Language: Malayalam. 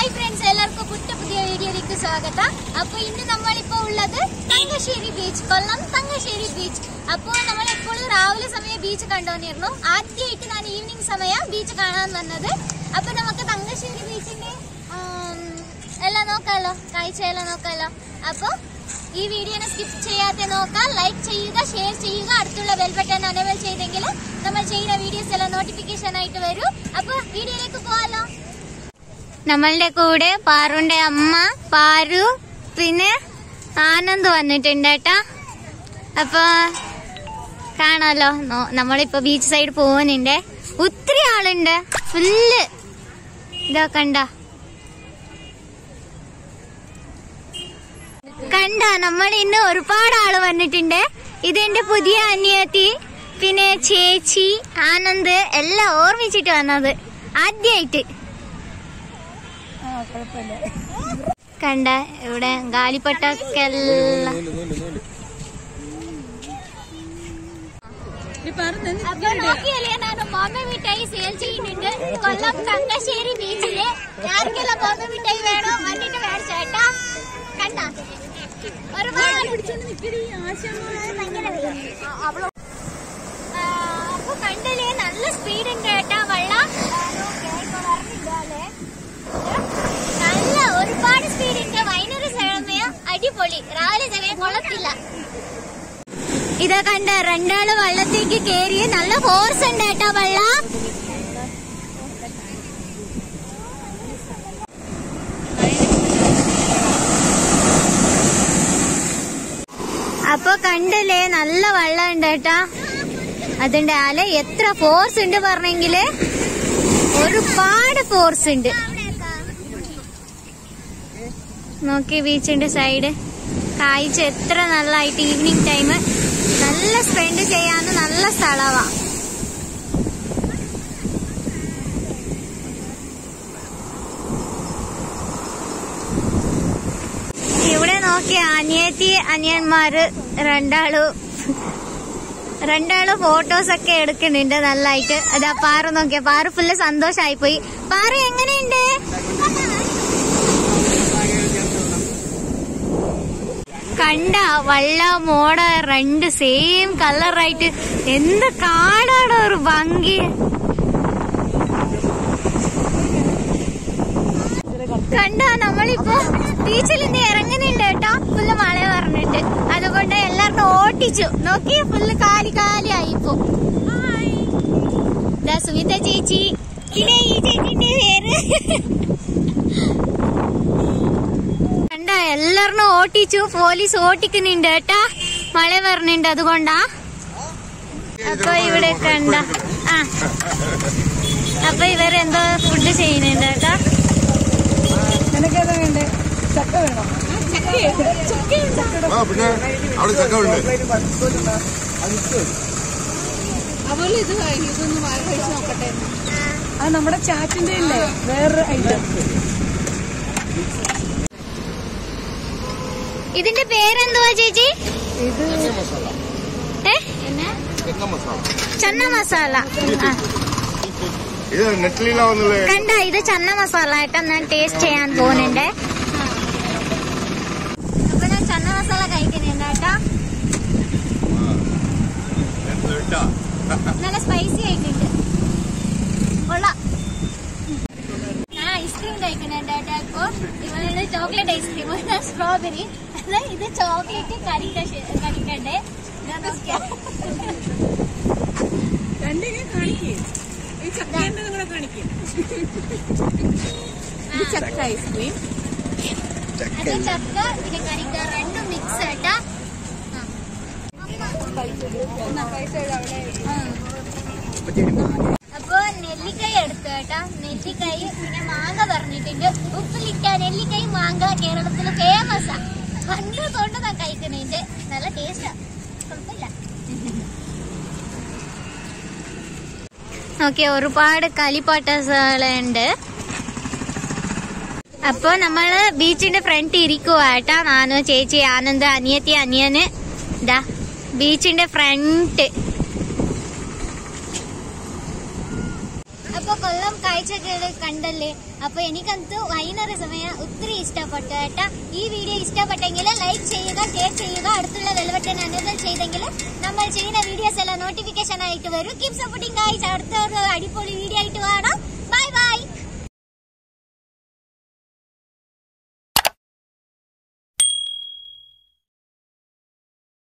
ഹായ് ഫ്രണ്ട്സ് എല്ലാവർക്കും പുറ്റ പുതിയ വീഡിയോയിലേക്ക് സ്വാഗതം. അപ്പൊ ഇന്ന് നമ്മളിപ്പോ ഉള്ളത് തങ്കശ്ശേരി ബീച്ച് കൊല്ലം തങ്കശ്ശേരി ബീച്ച് അപ്പോൾ നമ്മൾ എപ്പോഴും രാവിലെ സമയം ബീച്ച് കണ്ടുവന്നിരുന്നു. ആദ്യമായിട്ട് ഞാൻ ഈവനിങ് സമയം ബീച്ച് കാണാൻ വന്നത്. അപ്പൊ നമുക്ക് തങ്കശ്ശേരി ബീച്ചിന്റെ എല്ലാം നോക്കാലോ കാഴ്ചയെല്ലാം നോക്കാലോ. അപ്പൊ ഈ വീഡിയോനെ സ്കിപ്പ് ചെയ്യാതെ നോക്കാം. ലൈക്ക് ചെയ്യുക ഷെയർ ചെയ്യുക അടുത്തുള്ള ബെൽ ബട്ടൺ അനേബിൾ ചെയ്തെങ്കിൽ നമ്മൾ ചെയ്യുന്ന വീഡിയോസ് എല്ലാം നോട്ടിഫിക്കേഷൻ ആയിട്ട് വരും. അപ്പൊ വീഡിയോയിലേക്ക് പോകാലോ. നമ്മളുടെ കൂടെ പാറുന്റെ അമ്മ പാരു പിന്നെ ആനന്ദ് വന്നിട്ടുണ്ട് കേട്ടാ. അപ്പൊ കാണാലോ. നമ്മളിപ്പോ ബീച്ച് സൈഡ് പോകുന്നുണ്ട് ഒത്തിരി ആളുണ്ട്. ഫുള്ള് ഇതാ കണ്ട. കണ്ട നമ്മൾ ഇന്ന് ഒരുപാട് ആൾ വന്നിട്ടുണ്ട്. ഇതെന്റെ പുതിയ അനിയത്തി പിന്നെ ചേച്ചി ആനന്ദ് എല്ലാം ഓർമ്മിച്ചിട്ട് വന്നത്. ആദ്യായിട്ട്. കണ്ട ഇവിടെ ഗാലിപ്പട്ടക്കെല്ലാം അപ്പൊ നോക്കിയല്ലേ ನಾನು ബോംബെ മിഠായി സെയിൽ ചെയ്യുന്നുണ്ട്. കൊല്ലം തങ്കശ്ശേരി ബീച്ചിൽ ആർക്കെല്ലാം ബോംബെ മിഠായി വേണോ? വന്നിട്ട് മേടിച്ചേട്ടാ കണ്ട? ഒരുപാട് ആ, അപ്പൊ കണ്ടല്ലേ നല്ല സ്പീഡ് ഉണ്ട് കേട്ടാ വെള്ളം. നല്ല ഒരുപാട് സ്പീഡ് ഉണ്ട് വൈകുന്നേരം സമയം അടിപൊളി രാവിലെ സമയം കുളത്തില്ല ഇതാ കണ്ട രണ്ടാൾ വള്ളത്തേക്ക് കേറി. നല്ല ഫോഴ്സ് ഉണ്ട് കേട്ടോ വള്ള. അപ്പൊ കണ്ടല്ലേ നല്ല വള്ളം ഉണ്ട് കേട്ടാ. അതിന്റെ അല എത്ര ഫോഴ്സ് ഉണ്ട് പറഞ്ഞെങ്കിൽ? ഒരുപാട് ഫോഴ്സ് ഉണ്ട്. നോക്കി ബീച്ചിന്റെ സൈഡ് കാഴ്ച എത്ര നല്ലതായിട്ട് ഈവനിങ് ടൈം നല്ല സ്പെൻഡ് ചെയ്യാന്ന് നല്ല സ്ഥലവാ. ഇവിടെ നോക്കി അനിയത്തി അനിയന്മാര് രണ്ടാളു. രണ്ടാൾ ഫോട്ടോസ് ഒക്കെ എടുക്കുന്നുണ്ട് നല്ലായിട്ട് അതാ പാറ നോക്കിയ പാറ ഫുള്ള് സന്തോഷായി പോയി പാറ എങ്ങനെയുണ്ട്? കണ്ട വള്ള മോട രണ്ട് സെയിം കളറായിട്ട് എന്ത് കാടാണ് ഒരു ഭംഗി. കണ്ട നമ്മളിപ്പോ ബീച്ചിൽ നിന്ന് ഇറങ്ങുന്നുണ്ട് കേട്ടോ ഫുള്ള് മഴ പറഞ്ഞിട്ട്. അതുകൊണ്ട് എല്ലാവർക്കും ഓട്ടിച്ചു നോക്കി ഫുള്ള് കാലി കാലി ആയിപ്പോ. സുമിത ചേച്ചി. പിന്നെ ഈ ചേച്ചിന്റെ പേര്. എല്ലാറിനും ഓട്ടിച്ചു പോലീസ് ഓട്ടിക്കുന്നുണ്ട് കേട്ടാ. മഴ വരണുണ്ട് അതുകൊണ്ടാ. അപ്പൊ ഇവിടെ കണ്ട ആ. അപ്പൊ ഇവരെന്തോ ഫുഡ് ചെയ്യുന്നുണ്ട് കേട്ടാ. ചക്ക വേണോ ആ പിന്നെ അവിടെ ചക്കമുണ്ട് അതുപോലെ ഇത് ഇതൊന്ന് കഴിച്ച് നോക്കട്ടെ. അത് നമ്മുടെ ചാറ്റിന്റെ ഇല്ലേ? വേറൊരു ഐറ്റം ഇതിന്റെ പേരെന്തുവാ ചേച്ചി? ഇത് ചന്ന മസാല. കണ്ട ഇത് ചന്ന മസാല. ആയിട്ട് ഞാൻ ടേസ്റ്റ് ചെയ്യാൻ പോകുന്നുണ്ട്. അപ്പൊ ഞാൻ ചന്ന മസാല കഴിക്കുന്നുണ്ട് കേട്ടോ നല്ല സ്പൈസി ആയിട്ടുണ്ട്. കൊള്ളാം. ഞാൻ ഐസ്ക്രീം കഴിക്കുന്നുണ്ട് കേട്ടോ ഇപ്പൊ. ഇവളുടെ ചോക്ലേറ്റ് ഐസ്ക്രീം സ്ട്രോബെറി ഇത് ചോക്ലേറ്റ് കരിക്ക കരിക്കണ്ടേ ഇത് ചക്ക ഐസ്ക്രീം. അത് ചക്ക പിന്നെ കരിക്ക രണ്ടും മിക്സ് ആയിട്ടാ. അപ്പൊ നെല്ലിക്കായ എടുത്തു കേട്ടാ. നെല്ലിക്കായ പിന്നെ മാങ്ങ പറഞ്ഞിട്ടുണ്ട്. ഉപ്പിലിക്ക നെല്ലിക്കായ മാങ്ങ കേരളത്തിലൊക്കെ ഫേമസാ ഞാൻ നല്ല ടേസ്റ്റാ കുഴപ്പമില്ല. ഓക്കെ ഒരുപാട് കലിപ്പാട്ടുണ്ട് അപ്പൊ നമ്മൾ ബീച്ചിന്റെ ഫ്രണ്ട് ഇരിക്കുവാട്ടാ നാനു ചേച്ചി ആനന്ദ് അനിയത്തി അനിയന്. ഇതാ ബീച്ചിന്റെ ഫ്രണ്ട്. അപ്പൊ കൊല്ലം കാഴ്ചകൾ കണ്ടല്ലേ? അപ്പൊ എനിക്കത് വൈകുന്നേര സമയം ഒത്തിരി ഇഷ്ടപ്പെട്ടു കേട്ടാ. ഈ വീഡിയോ ഇഷ്ടപ്പെട്ടെങ്കിൽ ലൈക്ക് ചെയ്യുക ഷെയർ ചെയ്യുക. അടുത്തുള്ള വെൽവട്ടൻ അനുദം ചെയ്തെങ്കിൽ നമ്മൾ ചെയ്യുന്ന വീഡിയോസ് എല്ലാം നോട്ടിഫിക്കേഷൻ ആയിട്ട് വരും. കീപ് സപ്പോർട്ടിംഗ് ആയിട്ട് അടുത്ത അടിപൊളി